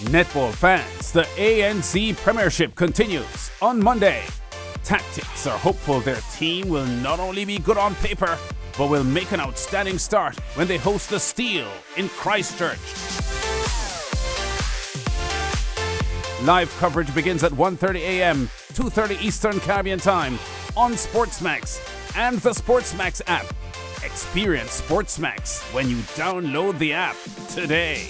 Netball fans, the ANZ Premiership continues on Monday. Tactix are hopeful their team will not only be good on paper, but will make an outstanding start when they host the Steel in Christchurch. Live coverage begins at 1:30 a.m., 2:30 Eastern Caribbean Time on Sportsmax and the Sportsmax app. Experience Sportsmax when you download the app today.